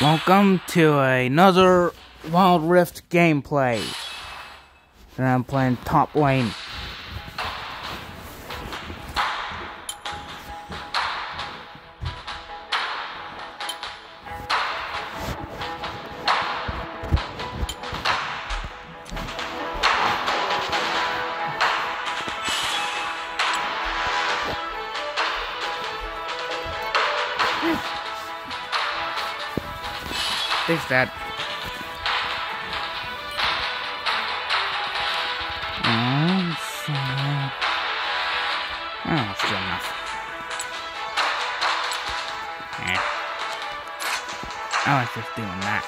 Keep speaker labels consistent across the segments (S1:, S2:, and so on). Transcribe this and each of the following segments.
S1: Welcome to another Wild Rift gameplay. And I'm playing top lane. Just doing that.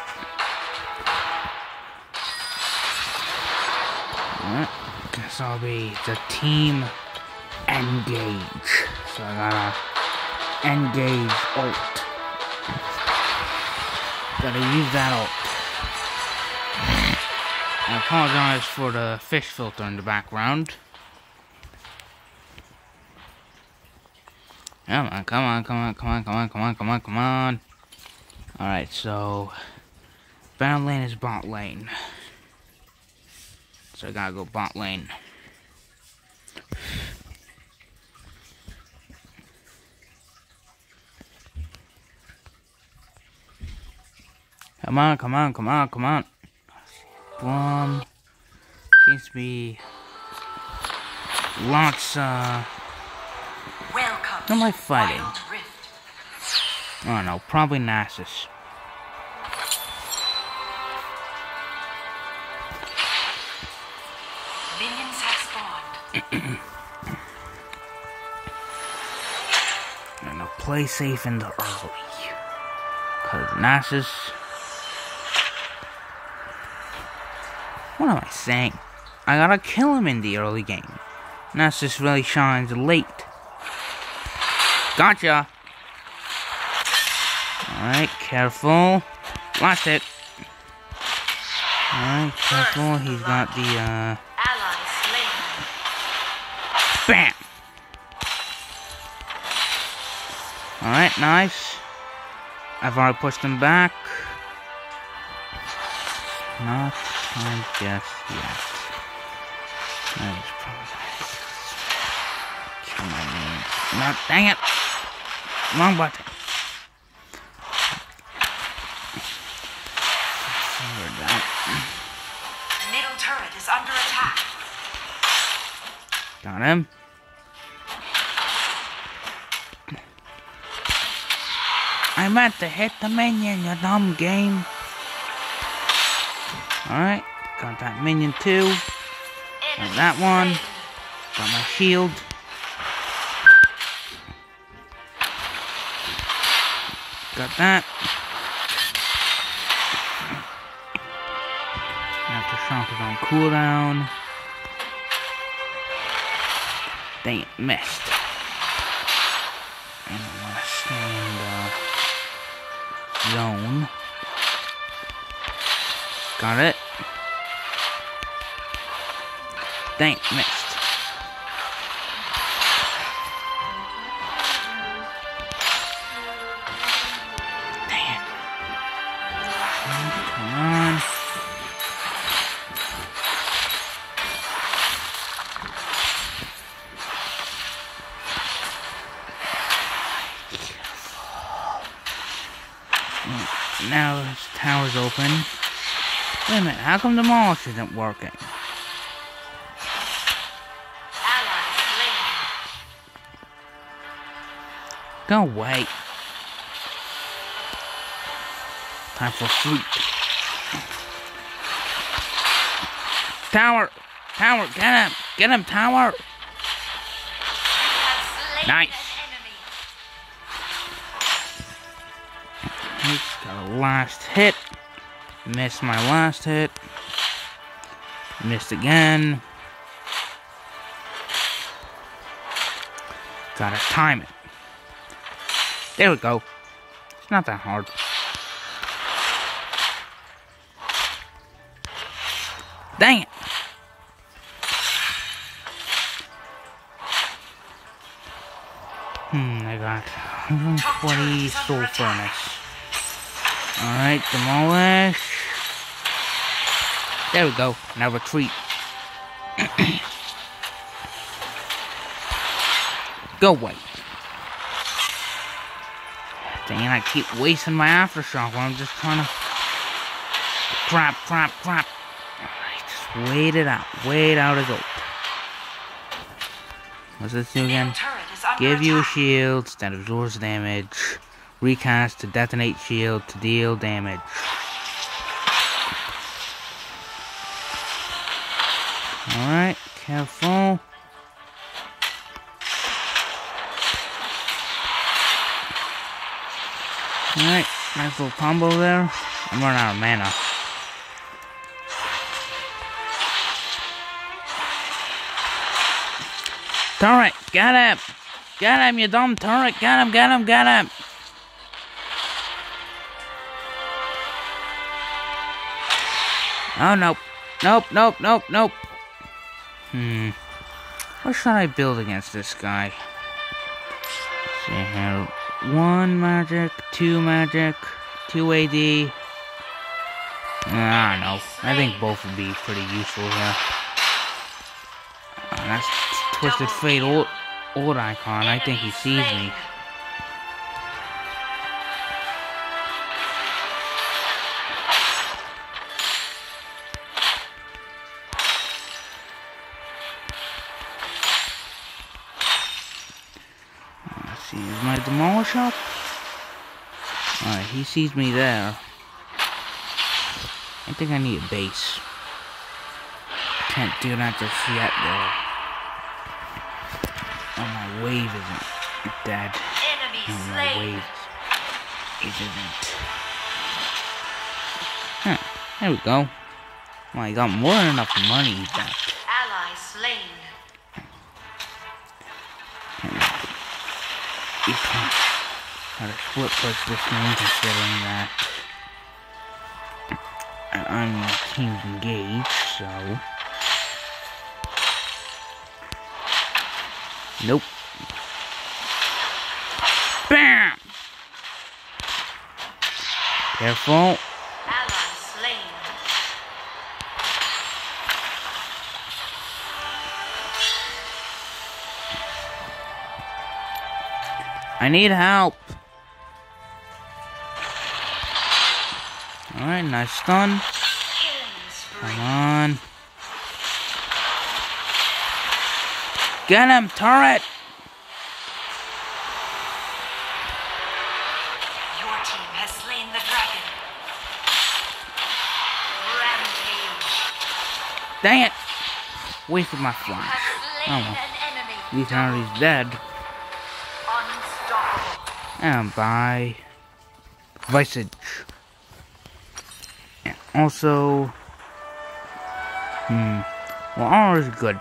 S1: Alright, guess I'll be the team engage. So I gotta engage ult. Gotta use that ult. I apologize for the fish filter in the background. Come on, come on, come on, come on, come on, come on, come on, come on. Alright, so bottom lane is bot lane. So I gotta go bot lane. Come on, come on, come on, come on. One. Seems to be lots, uh.
S2: Welcome.
S1: Am I fighting? I don't know, probably Nasus.
S2: Minions have spawned.
S1: And I'll play safe in the early. Cause Nasus. What am I saying? I gotta kill him in the early game. Nasus really shines late. Gotcha! Alright, careful. Last hit. Alright, careful. He's got the, uh. Alright, nice. I've already pushed him back. Not, I guess, yet. That is probably... Kill my name. Not, dang it! Wrong button.
S2: Middle turret is under attack.
S1: Got him. Meant to hit the minion, you dumb game. Alright, got that minion too. Got that one. Got my shield. Got that. After shock is on cooldown. Dang it, missed. Zone. Got it. Dang, it, how come the demolish isn't working? Go away. Time for sleep. Tower! Tower, get him! Get him, tower! Nice. He's got a last hit. Missed my last hit. Missed again. Gotta time it. There we go. It's not that hard. Dang it! Hmm, I got 120 soul furnace. Alright, demolish. There we go. Now retreat. go away. Dang, I keep wasting my aftershock when I'm just trying to... Crap, crap, crap. Alright, just wait it out. Wait out his ult. What's this do again?
S2: Middle turret is under
S1: Give you a shield that absorbs damage. Recast to detonate shield to deal damage. Alright, careful. Alright, nice little combo there. I'm running out of mana. Turret, got him! Got him, you dumb turret! Got him, got him, got him! Oh, nope. Nope, nope, nope, nope. Hmm. What should I build against this guy? See here. One magic, two magic, two AD. I don't know. I think both would be pretty useful here. Uh, that's Twisted Fate old, old icon. I think he sees me. He sees me there. I think I need a base. Can't do that just yet though. Oh, my wave isn't dead.
S2: Enemy
S1: Oh, my wave isn't. Huh, there we go. Well, I got more than enough money back. This considering that I'm team engaged, so Nope. Bam! Careful. I need help. Nice stun. Come on. Get him, turret!
S2: Your team has slain the dragon. Rampage.
S1: Dang it! Wasted my flash. Oh well.
S2: an enemy.
S1: At least now he's dead. And by Visage. Also, hmm, well, armor is good.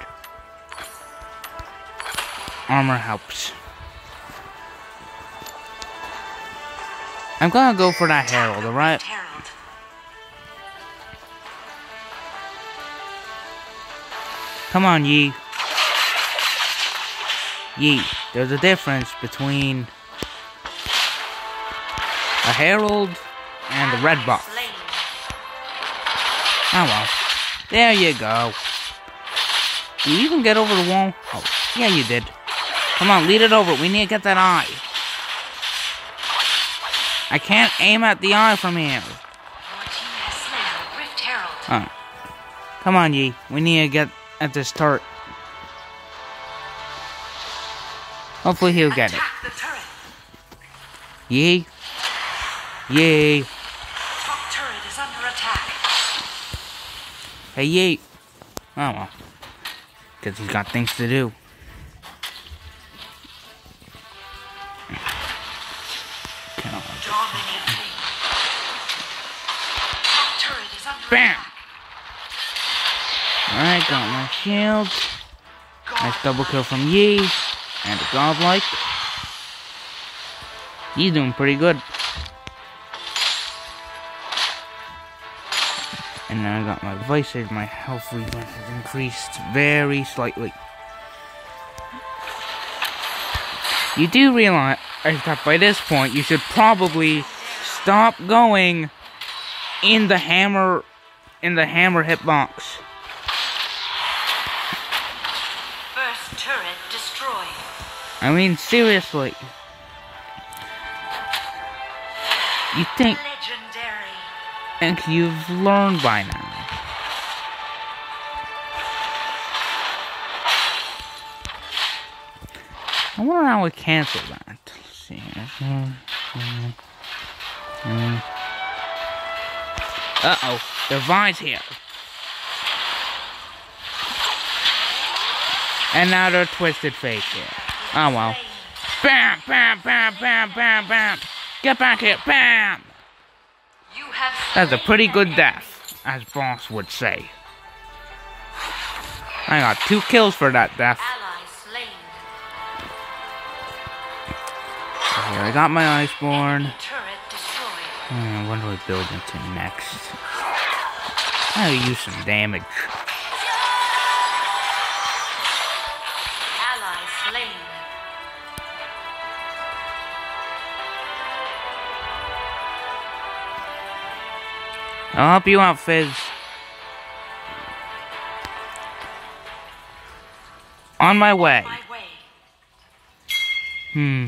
S1: Armor helps. I'm gonna go for that Herald, alright? Come on, Yi. Yi. there's a difference between a Herald and a red buff. Oh well. There you go. Did you even get over the wall? Oh, yeah, you did. Come on, lead it over. We need to get that eye. I can't aim at the eye from here.
S2: Your team has slain the Rift Herald.
S1: Oh. Come on, Yi. We need to get at this turret. Hopefully he'll get it.
S2: Attack the turret.
S1: Yi. Yi.
S2: Top turret is under attack.
S1: Hey, Yi. Oh well. Because he's got things to do. Bam! Alright, got my shield. Nice double kill from Yi. And a godlike. He's doing pretty good. And then I got my visor. My health regen has increased very slightly. You do realize that by this point you should probably stop going in the hammer in the hammer hitbox.
S2: First turret destroyed.
S1: I mean seriously. You think
S2: Legendary.
S1: and you've learned by now. I wonder how we cancel that. Let's see here. Uh oh, the vine's here. And now they're Twisted Fate's here. Oh well. Bam, bam, bam, bam, bam, bam. Get back here, bam! That's a pretty good death, as boss would say. I got two kills for that death. Here, I got my Iceborn.
S2: Enemy turret destroyed.
S1: Hmm, what do I build into next? I'll use some damage. I'll help you out, Fizz. On my way.
S2: My way.
S1: Hmm.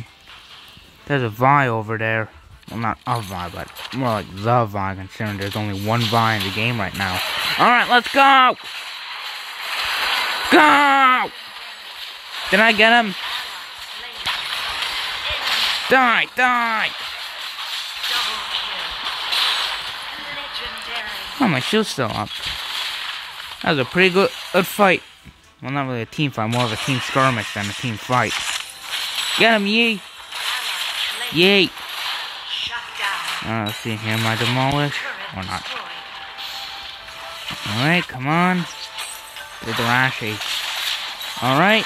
S1: There's a Vi over there. Well, not a Vi, but more like the Vi, considering there's only one Vi in the game right now. Alright, let's go! Go! Did I get him? Die, die! Oh, my shield's still up. That was a pretty good, good fight. Well, not really a team fight, more of a team skirmish than a team fight. Get him, Yi!
S2: Ally slain.
S1: Yi!
S2: Shut down.
S1: Uh, let's see here, am I demolished? Or not? Alright, come on. The Rashi. Alright.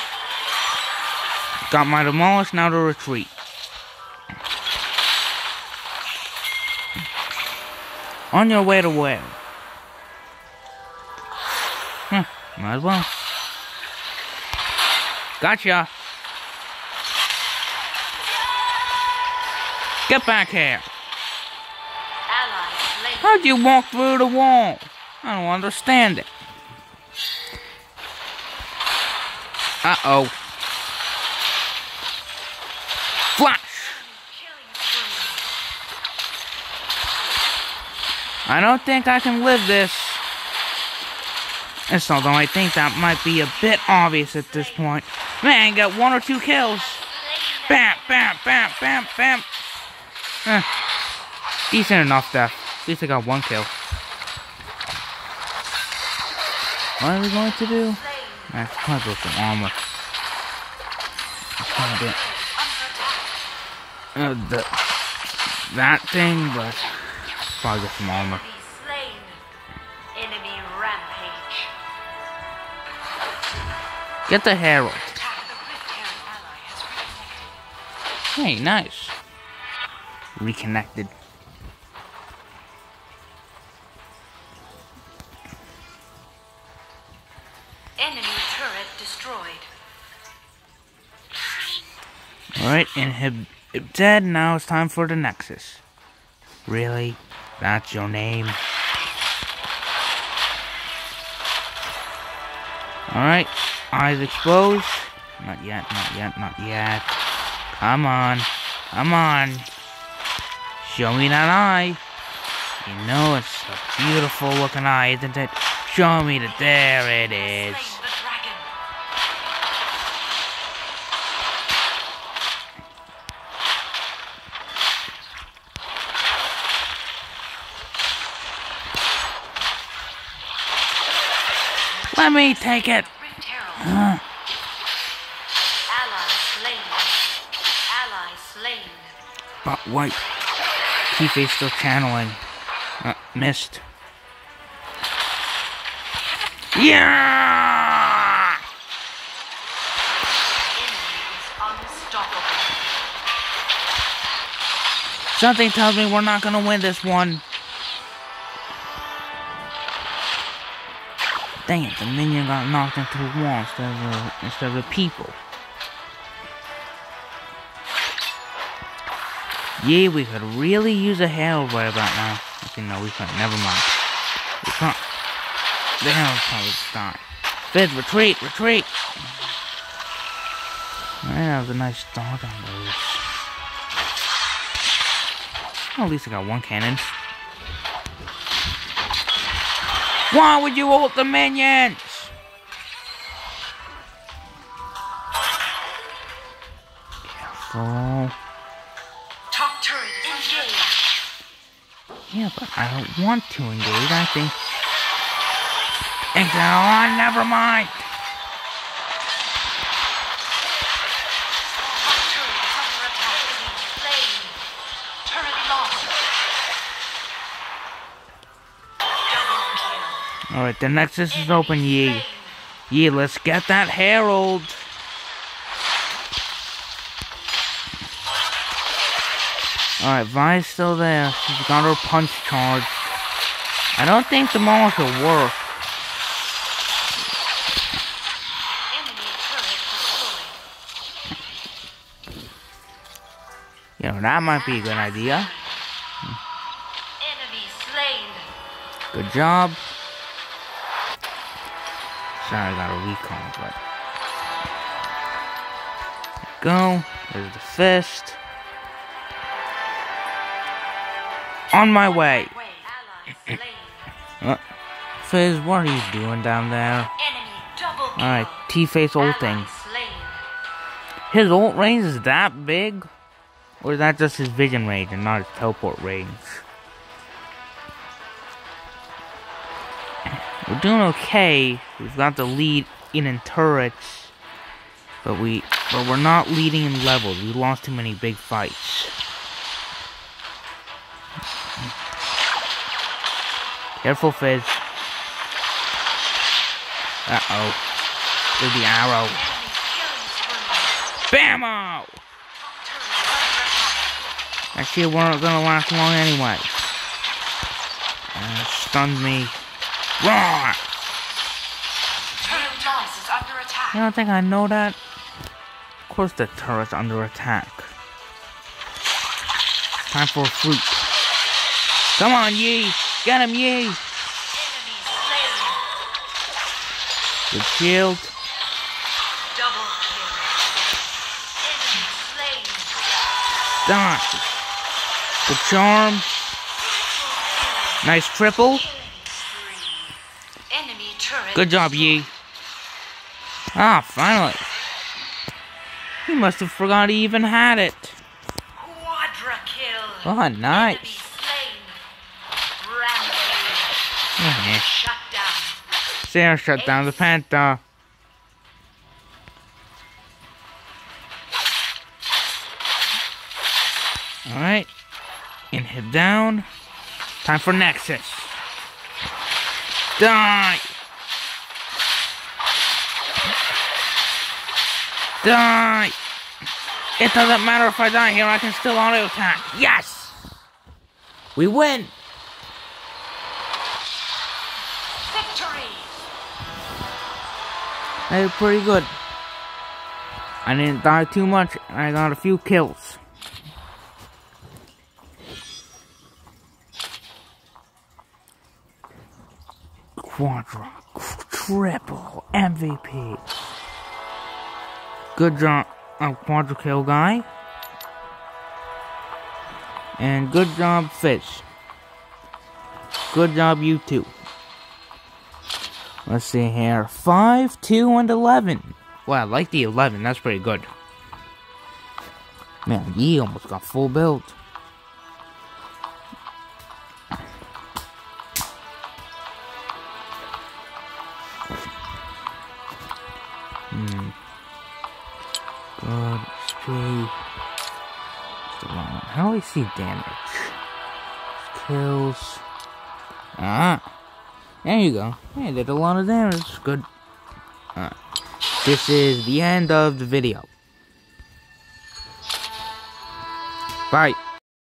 S1: Got my demolish, now to retreat. On your way to where? Huh, might as well. Gotcha. Get back here. How'd you walk through the wall? I don't understand it. Uh-oh. Flash! I don't think I can live this. Yes, although I think that might be a bit obvious at this point. Man, got one or two kills. Bam, bam, bam, bam, bam. Eh, decent enough death. At least I got one kill. What are we going to do? I should probably build some armor. That's kind of uh, the, that thing, but probably get some armor.
S2: Enemy slain. Enemy rampage.
S1: Get the herald.
S2: Attack. The Rift Herald ally has reconnected.
S1: Hey, nice. Reconnected.
S2: Enemy turret destroyed.
S1: Alright, inhib dead. Now it's time for the Nexus. Really? That's your name? Alright, eyes exposed. Not yet, not yet, not yet. Come on. Come on. Show me that eye. You know it's a beautiful looking eye, isn't it? Show me that. There it is.
S2: Slain the dragon.
S1: Let me take it.
S2: Rift Ally slain. Ally slain.
S1: but white. Keyface still channeling. Uh, missed. Yeah!
S2: Enemy is unstoppable.
S1: Something tells me we're not gonna win this one. Dang it, the minion got knocked into the wall instead of the, instead of the people. Yeah, we could really use a Herald right about now. Okay, no, we can't. Never mind. We can't. The Herald's probably start. Fizz, retreat, retreat! Alright, that was a nice start on those. Well, at least I got one cannon. Why would you ult the minions? Careful. Yeah, but I don't want to engage. I think. That on, oh, never mind. Alright, the Nexus is open, Yi. Yi, let's get that Herald. Alright, Vi's still there. She's got her punch charge. I don't think the Maul will work. You know, that might be a good idea. Good job. Sorry, I got a recall, but. Go. There's the fist. On my way. Uh, Fizz, what are you doing down there? Alright, T-Face ulting.
S2: thing.
S1: His ult range is that big? Or is that just his vision range and not his teleport range? We're doing okay. We've got the lead in in turrets. But we but we're not leading in levels. We lost too many big fights. Careful, Fizz. Uh-oh. There's the arrow.
S2: Attack.
S1: That shit weren't gonna last long anyway. Uh, stunned me. Roar! You don't think I know that? Of course the turret's under attack. Time for a fruit. Come on, Yi! Get him,
S2: slain.
S1: Good shield.
S2: Double kill. Enemy slain.
S1: Good charm. Nice triple.
S2: Enemy turret.
S1: Good job, Yi. Ah, finally. He must have forgot he even had it.
S2: Quadra kill.
S1: Oh, nice.
S2: Enemy slain. Down.
S1: Sarah shut down the Panther. Alright. And head down. Time for Nexus. Die! Die! It doesn't matter if I die here, I can still auto attack. Yes! We win! I did pretty good. I didn't die too much, I got a few kills. Quadra, triple MVP. Good job, Quadra kill guy. And good job, Fizz. Good job, you too. Let's see here. 5, 2, and 11. Well, I like the 11. That's pretty good. Man, Yi almost got full build. Hmm. Good. XP. Just a long one. How do I see damage? Kills. Ah. There you go. Hey, did a lot of damage. Good. Alright. This is the end of the video. Bye.